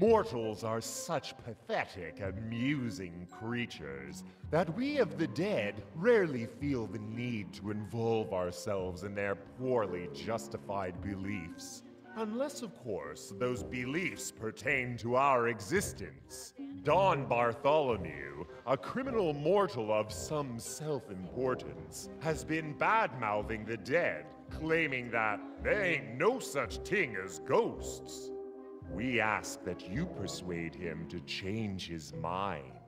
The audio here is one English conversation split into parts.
Mortals are such pathetic, amusing creatures that we of the dead rarely feel the need to involve ourselves in their poorly justified beliefs. Unless, of course, those beliefs pertain to our existence. Don Bartholomew, a criminal mortal of some self importance, has been bad mouthing the dead, claiming that there ain't no such thing as ghosts. We ask that you persuade him to change his mind.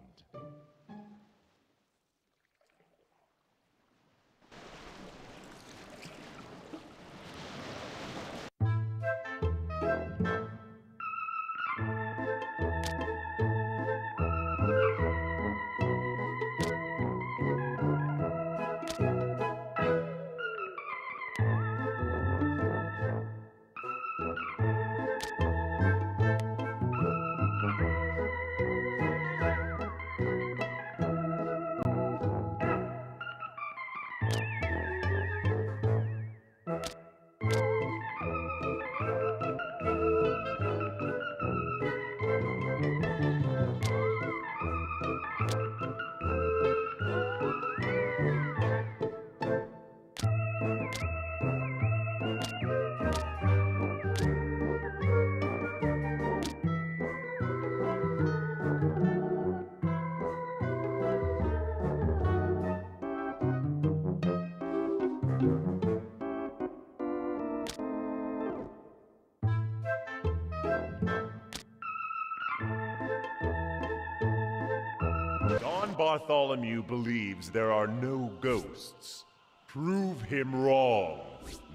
Don Bartholomew believes there are no ghosts. Prove him wrong.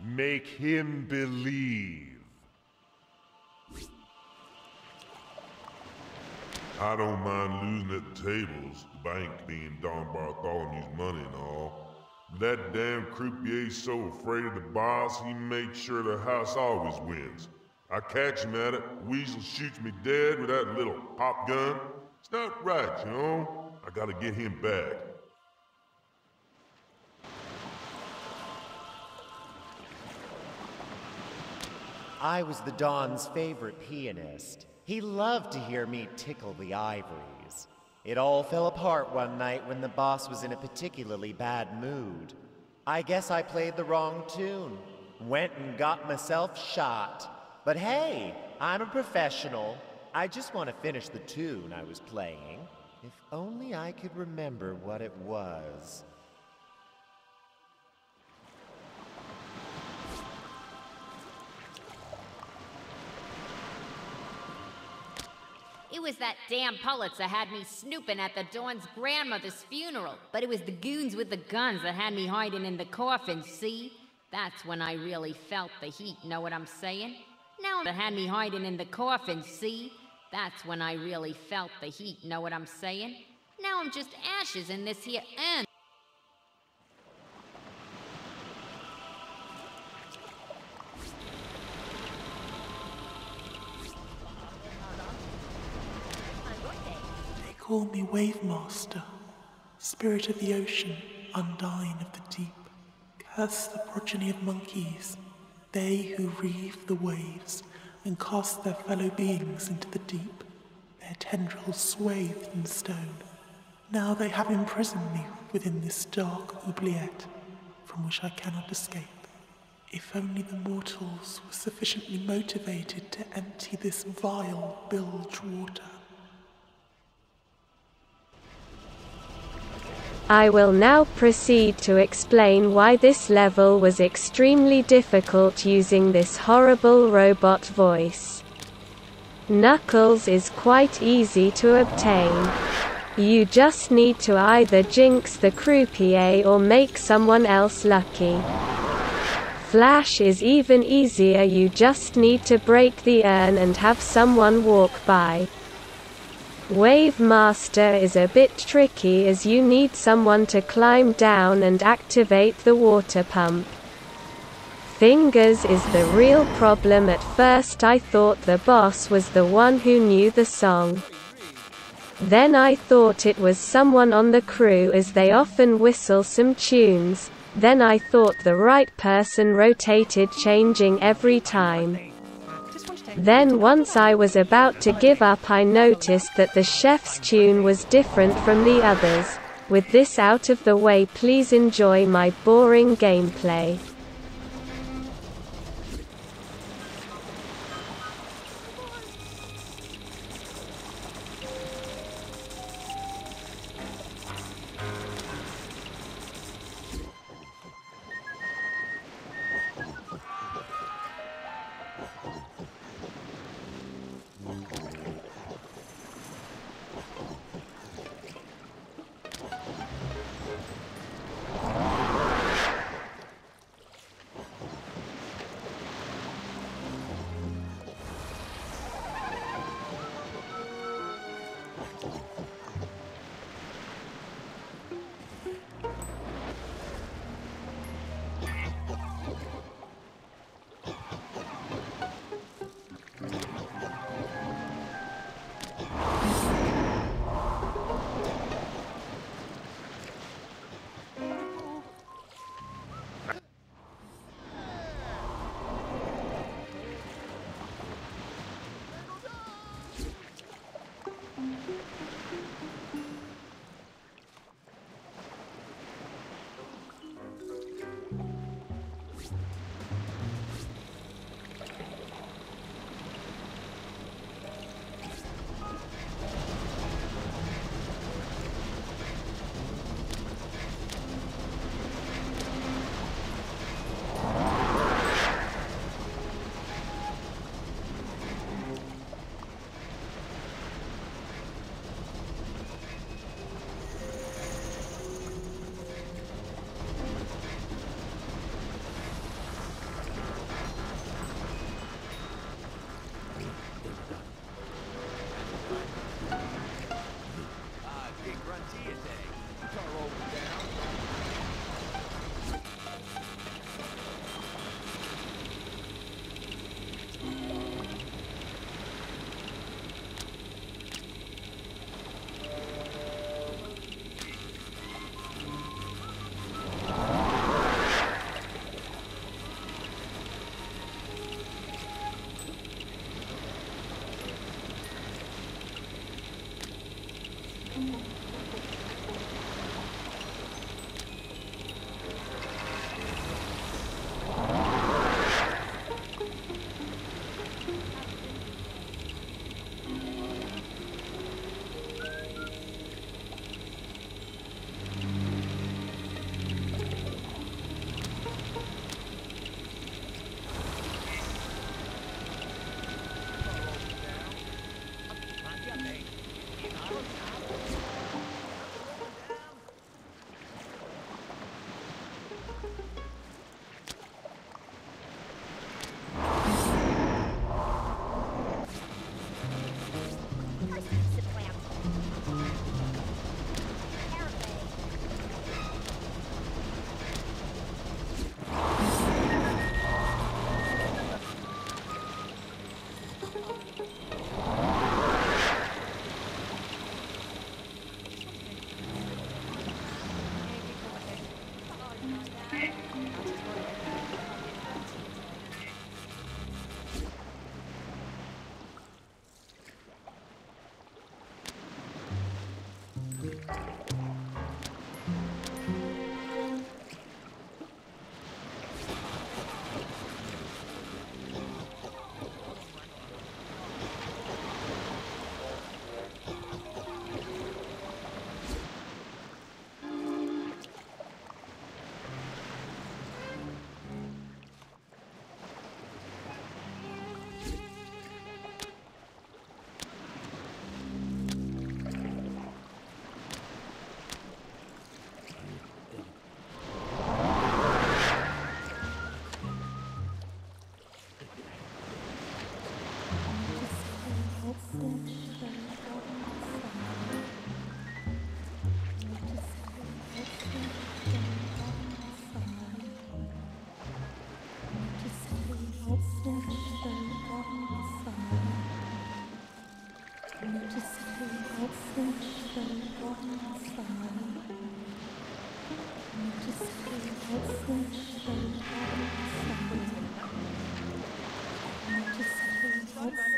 Make him believe. I don't mind losing at the tables, bank being Don Bartholomew's money and all. That damn croupier's so afraid of the boss, he makes sure the house always wins. I catch him at it, Weasel shoots me dead with that little pop gun. It's not right, you know? I gotta get him back. I was the Don's favorite pianist. He loved to hear me tickle the ivories. It all fell apart one night when the boss was in a particularly bad mood. I guess I played the wrong tune. Went and got myself shot. But hey, I'm a professional. I just want to finish the tune I was playing. If only I could remember what it was. It was that damn Pulitzer had me snooping at the Don's grandmother's funeral. But it was the goons with the guns that had me hiding in the coffin, see? That's when I really felt the heat, know what I'm saying? Now that had me hiding in the coffin, see? That's when I really felt the heat, know what I'm saying? Now I'm just ashes in this here end. They call me Wave Master, spirit of the ocean, undying of the deep. Curse the progeny of monkeys, they who reeve the waves and cast their fellow beings into the deep, their tendrils swathed in stone. Now they have imprisoned me within this dark oubliette from which I cannot escape. If only the mortals were sufficiently motivated to empty this vile bilge water. I will now proceed to explain why this level was extremely difficult using this horrible robot voice. Knuckles is quite easy to obtain. You just need to either jinx the croupier or make someone else lucky. Flash is even easier you just need to break the urn and have someone walk by. Wave Master is a bit tricky as you need someone to climb down and activate the water pump. Fingers is the real problem at first I thought the boss was the one who knew the song. Then I thought it was someone on the crew as they often whistle some tunes, then I thought the right person rotated changing every time. Then once I was about to give up I noticed that the chef's tune was different from the others. With this out of the way please enjoy my boring gameplay.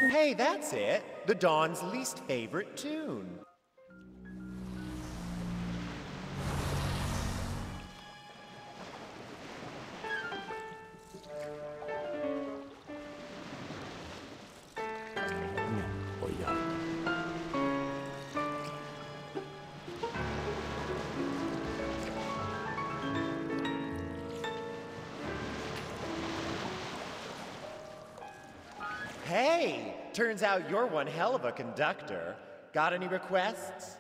Hey, that's it! The Don's least favorite tune. Turns out you're one hell of a conductor. Got any requests?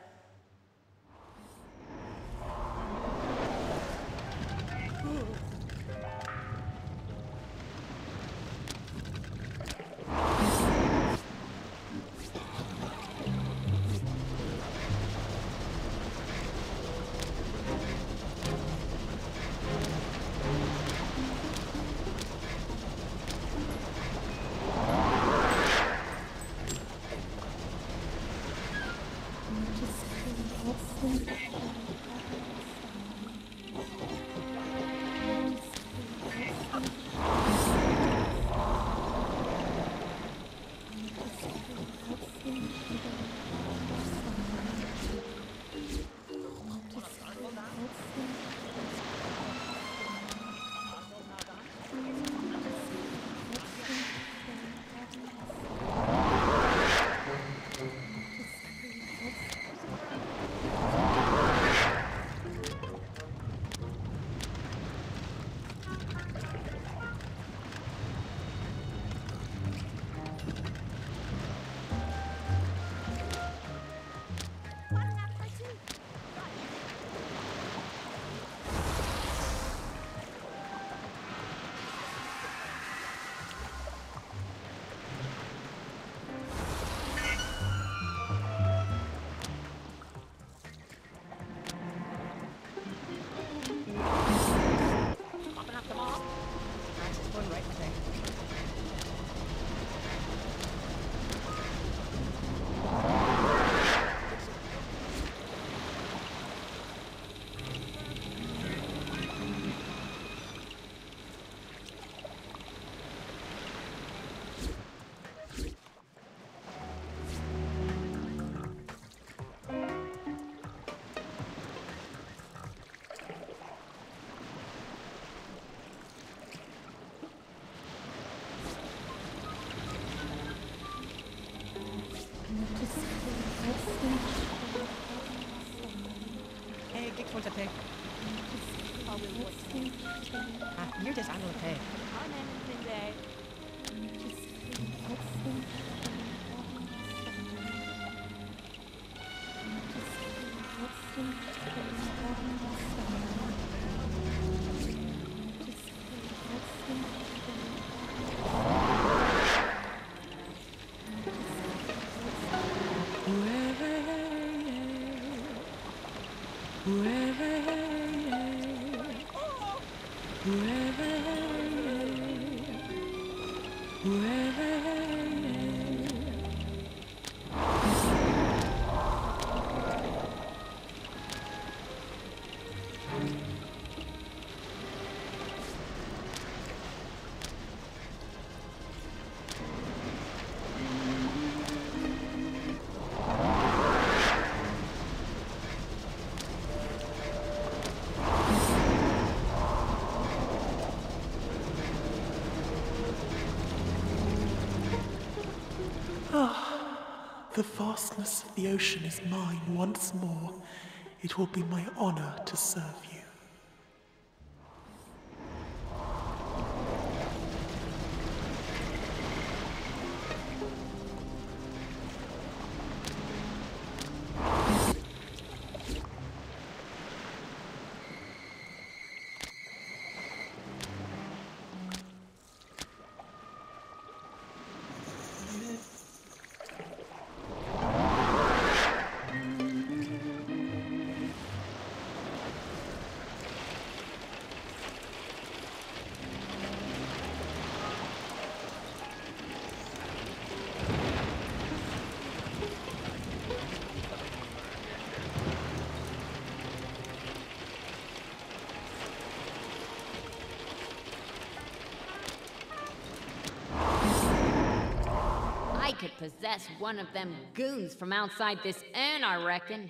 The vastness of the ocean is mine once more. It will be my honor to serve you. Possess one of them goons from outside this inn, I reckon.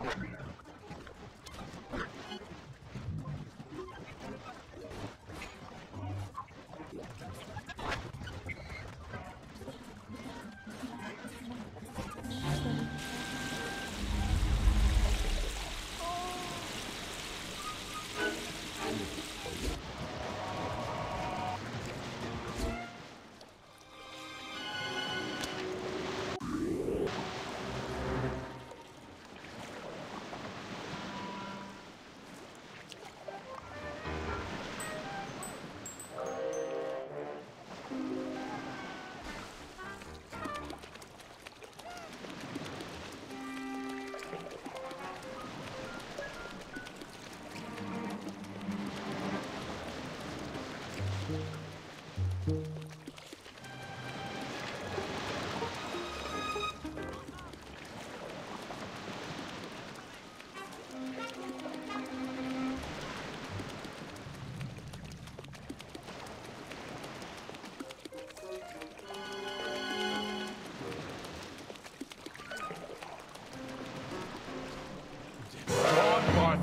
Don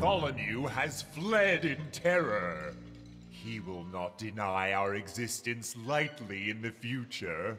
Bartholomew has fled in terror. He will not deny our existence lightly in the future.